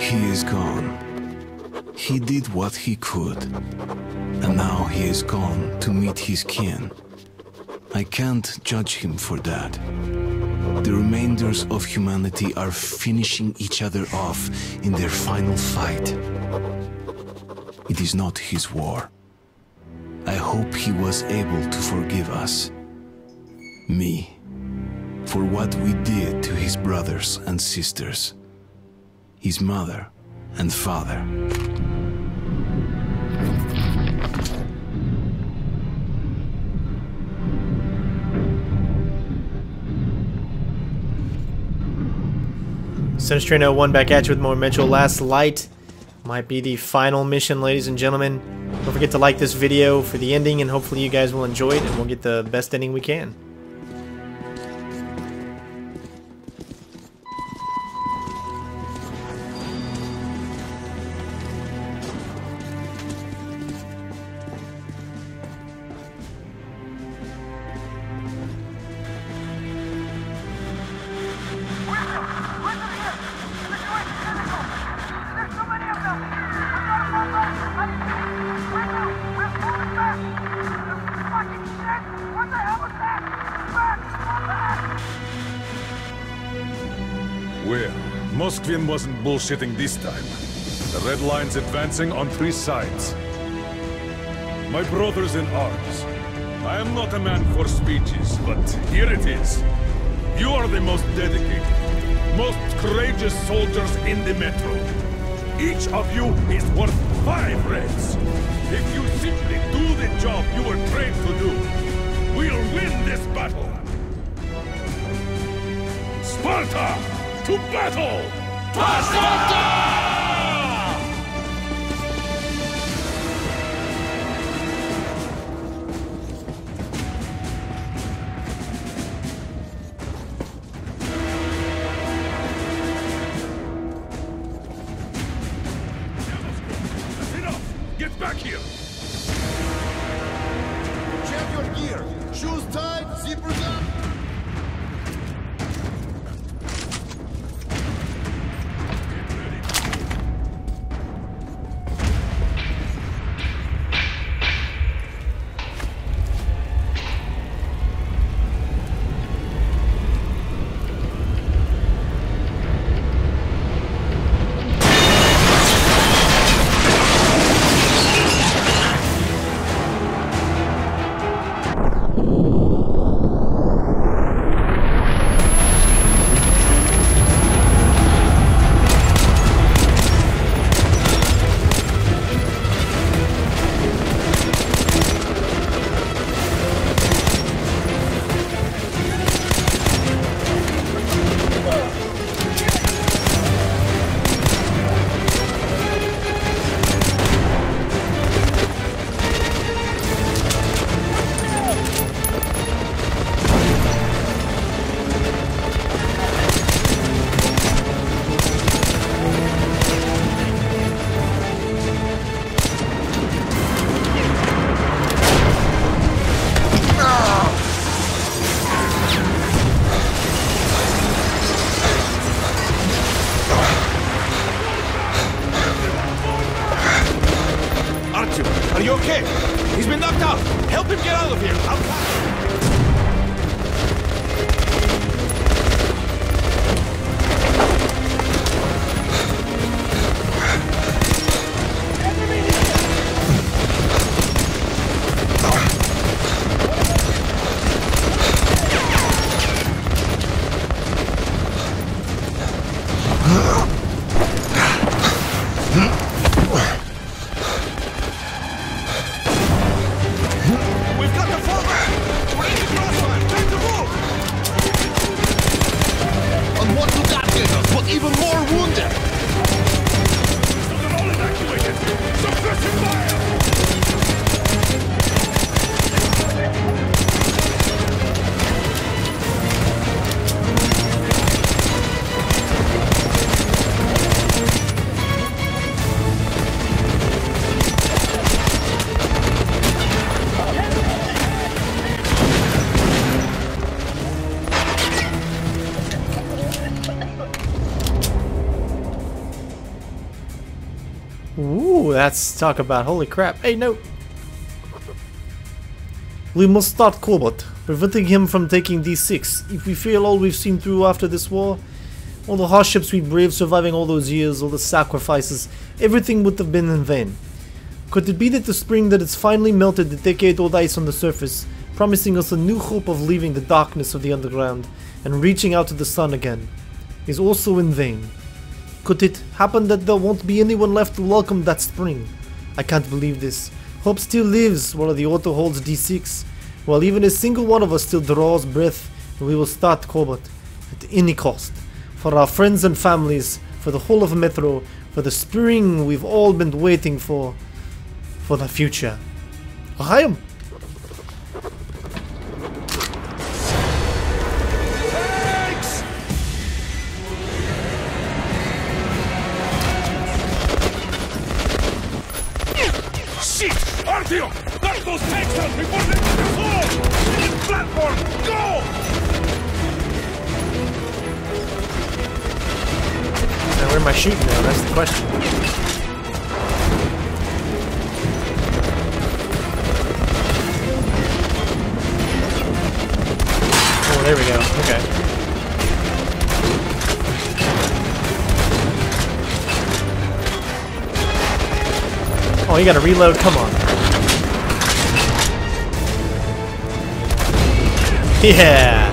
He is gone. He did what he could. And now he is gone to meet his kin. I can't judge him for that. The remainders of humanity are finishing each other off in their final fight. It is not his war. I hope he was able to forgive us. Me. For what we did to his brothers and sisters. His mother and father. CenterStrain 01 back at you with more Metro Last Light. Might be the final mission, ladies and gentlemen. Don't forget to like this video for the ending, and hopefully you guys will enjoy it, and we'll get the best ending we can. Moskvin wasn't bullshitting this time. The Red Line's advancing on three sides. My brothers in arms, I am not a man for speeches, but here it is. You are the most dedicated, most courageous soldiers in the Metro. Each of you is worth five Reds. If you simply do the job you were trained to do, we'll win this battle. Sparta! To battle! Sparta! Ooh, that's talk about holy crap. Hey, no. We must start Korbut, preventing him from taking D6. If we fail all we've seen through after this war, all the hardships we braved surviving all those years, all the sacrifices, everything would have been in vain. Could it be that the spring that has finally melted the decade-old ice on the surface, promising us a new hope of leaving the darkness of the underground and reaching out to the sun again, is also in vain? Could it happen that there won't be anyone left to welcome that spring? I can't believe this. Hope still lives while the Order holds D6, while even a single one of us still draws breath, we will start Korbut at any cost. For our friends and families, for the whole of Metro, for the spring we've all been waiting for, for the future. Ahayim! Shooting now? That's the question. Oh, there we go. Okay. Oh, you gotta reload? Come on. Yeah!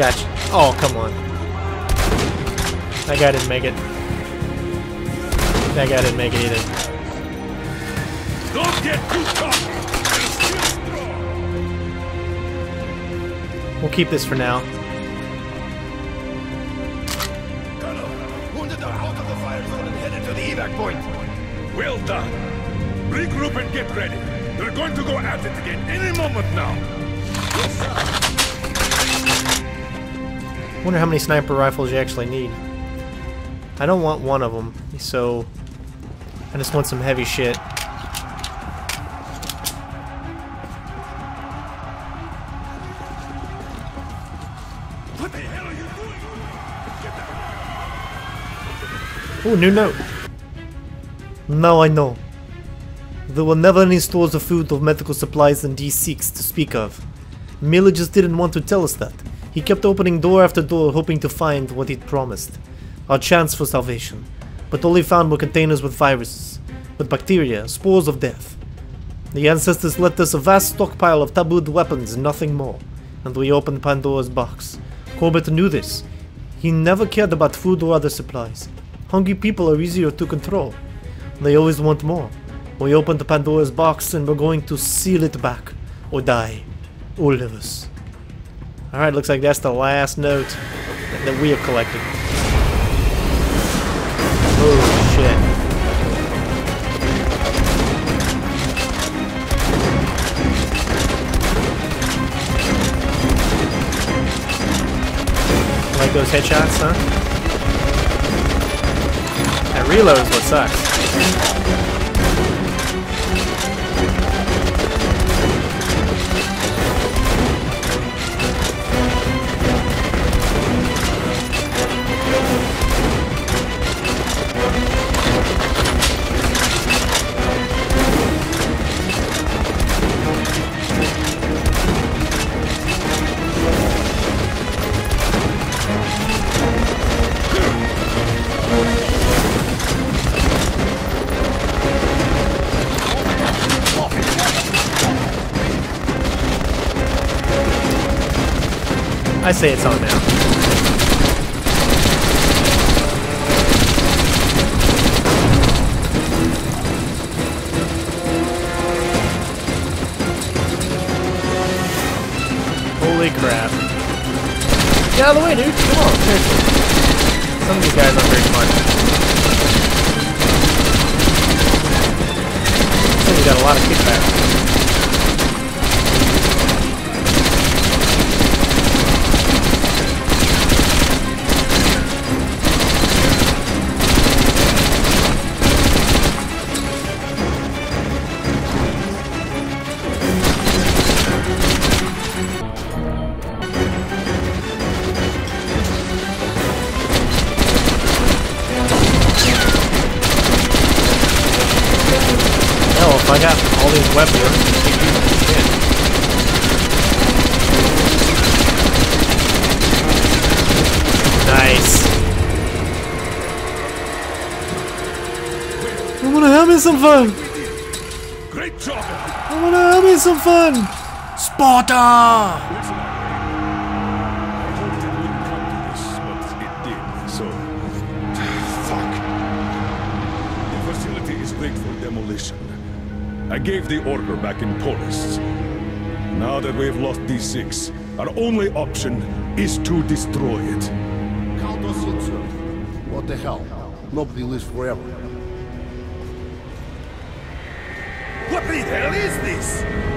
Gotcha. Oh, come on. That guy didn't make it. That guy didn't make it either. Don't get too cocky! They're still strong! We'll keep this for now. Colonel, wounded are out of the fire zone and headed to the evac point. Well done! Regroup and get ready! They're going to go at it again any moment now! Wonder how many sniper rifles you actually need. I don't want one of them, so I just want some heavy shit. What the hell are you doing? Ooh, new note. Now I know. There were never any stores of food or medical supplies in D6 to speak of. Miller just didn't want to tell us that. He kept opening door after door hoping to find what he'd promised. Our chance for salvation. But all he found were containers with viruses, with bacteria, spores of death. The ancestors left us a vast stockpile of tabooed weapons and nothing more, and we opened Pandora's box. Korbut knew this. He never cared about food or other supplies. Hungry people are easier to control. They always want more. We opened Pandora's box and we're going to seal it back, or die, all of us. Alright, looks like that's the last note that we have collected. Oh shit. Like those headshots, huh? That reload is what sucks. I say it's on now. Holy crap. Get out of the way, dude. Come on, seriously. Some of these guys aren't very smart. So we got a lot of kickback. I got all these weapons, you can Nice. I wanna have me some fun. Great job! I wanna have me some fun. Sparta! Listen, I hoped it wouldn't come to this, but it did, so... Fuck. The facility is rigged for demolition. I gave the order back in Polis. Now that we've lost D6, our only option is to destroy it. Count us in, sir. What the hell? Nobody lives forever. What the hell is this?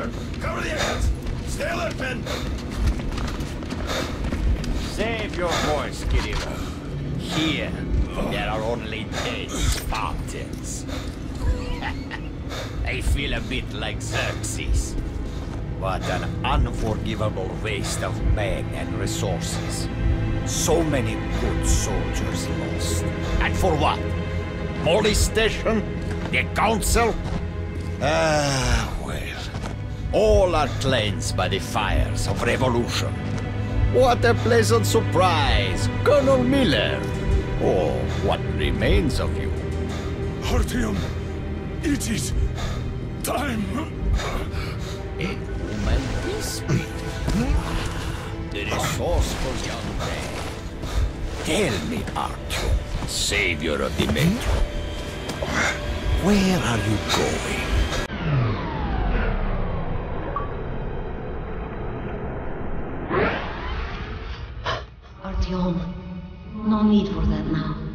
Perimeter! Cover the exits! Stay alert, men! Save your voice, Kirillov. Here, there are only dead Spartans. I feel a bit like Xerxes. What an unforgivable waste of men and resources. So many good soldiers lost. And for what? Police station? The council? Ah, well. All are cleansed by the fires of revolution. What a pleasant surprise, Colonel Miller. Or what remains of you. Artyom, it is time. A human spirit. The resourceful young man. Tell me, Artyom, savior of the Metro. Where are you going? No need for that now.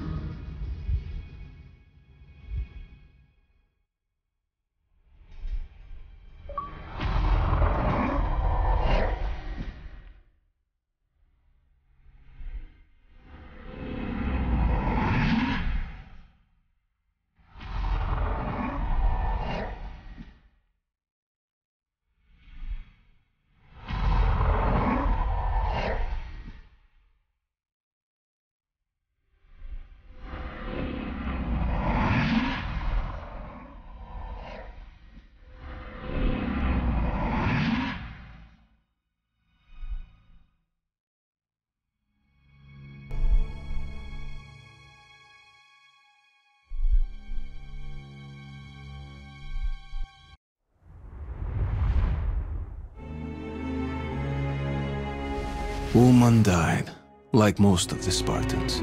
Ulman died, like most of the Spartans.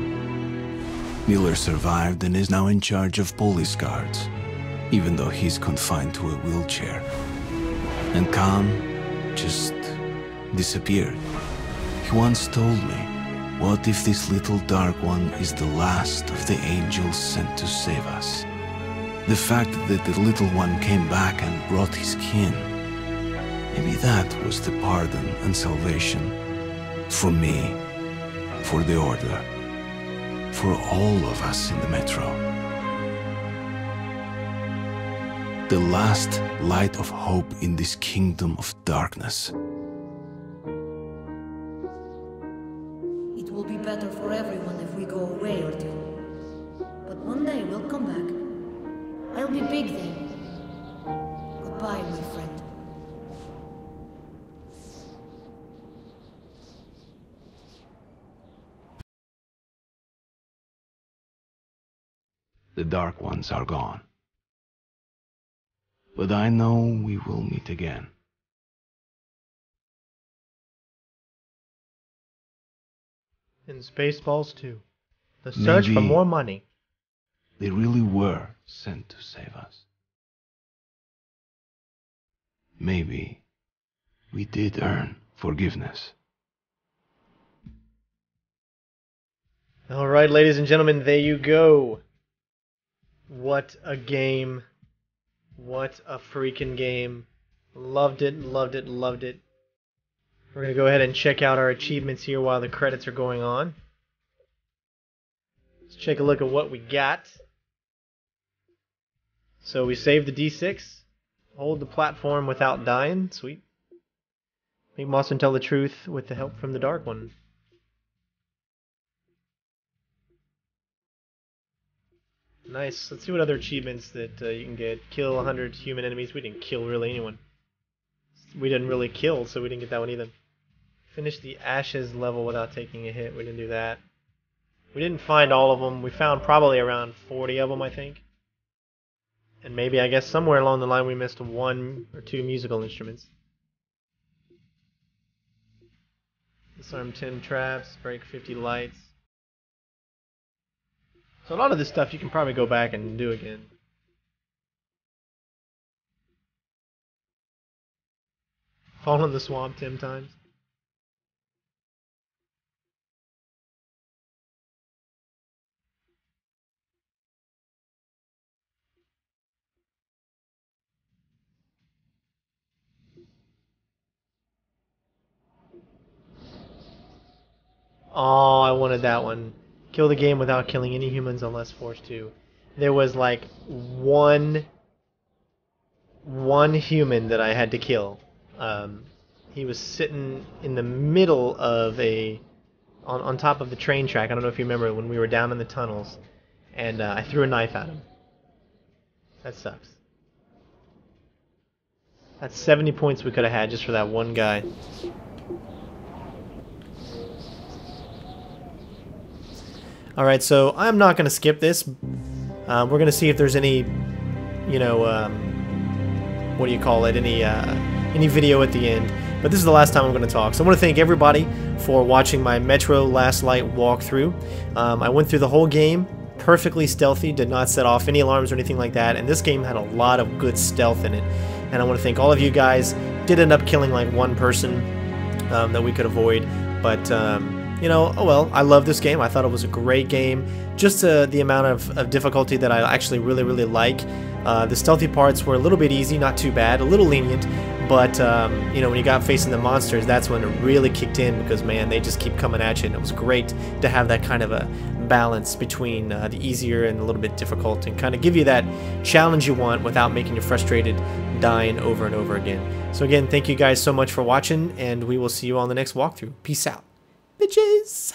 Miller survived and is now in charge of police guards, even though he's confined to a wheelchair. And Khan just disappeared. He once told me, what if this little dark one is the last of the angels sent to save us? The fact that the little one came back and brought his kin, maybe that was the pardon and salvation for me, for the Order, for all of us in the Metro. The last light of hope in this kingdom of darkness. Dark ones are gone. But I know we will meet again. In Spaceballs 2. The search for more money. They really were sent to save us. Maybe we did earn forgiveness. Alright, ladies and gentlemen, there you go. What a game. What a freaking game. Loved it, loved it, loved it. We're going to go ahead and check out our achievements here while the credits are going on. Let's take a look at what we got. So we saved the D6. Hold the platform without dying. Sweet. Make Mawson tell the truth with the help from the Dark One. Nice. Let's see what other achievements that uh, you can get. Kill 100 human enemies. We didn't kill really anyone. We didn't really kill, so we didn't get that one either. Finish the Ashes level without taking a hit. We didn't do that. We didn't find all of them. We found probably around 40 of them, I think. And maybe, I guess, somewhere along the line we missed one or two musical instruments. Disarm 10 traps, break 50 lights. So a lot of this stuff you can probably go back and do again. Fall in the swamp 10 times. Oh, I wanted that one. Kill the game without killing any humans unless forced to. There was like one one human that I had to kill. Um, he was sitting in the middle of a on on top of the train track. I don't know if you remember when we were down in the tunnels, and uh, I threw a knife at him. That sucks. That's 70 points we could have had just for that one guy. Alright, so I'm not going to skip this. Um, we're going to see if there's any, you know, um, what do you call it, any, uh, any video at the end. But this is the last time I'm going to talk. So I want to thank everybody for watching my Metro Last Light walkthrough. Um, I went through the whole game, perfectly stealthy, did not set off any alarms or anything like that, and this game had a lot of good stealth in it. And I want to thank all of you guys. Did end up killing like one person um, that we could avoid, but um, you know, oh well, I love this game. I thought it was a great game. Just uh, the amount of, of, difficulty that I actually really, really like. Uh, the stealthy parts were a little bit easy, not too bad, a little lenient, but um, you know, when you got facing the monsters, that's when it really kicked in because man, they just keep coming at you, and it was great to have that kind of a balance between uh, the easier and a little bit difficult, and kind of give you that challenge you want without making you frustrated, dying over and over again. So again, thank you guys so much for watching, and we will see you on the next walkthrough. Peace out bitches.